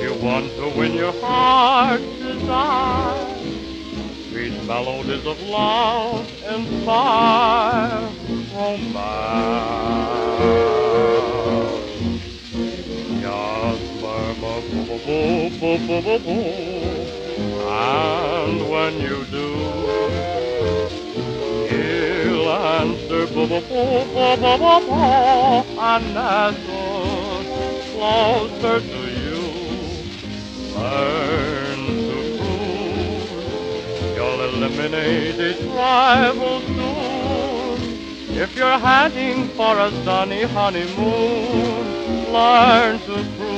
your heart's desire. Sweet melodies of love inspire romance. Just murmur and when you do, he'll answer boo boo boo boo boo, and nestle closer to you. Eliminate each rival soon. If you're heading for a sunny honeymoon, learn to cruise.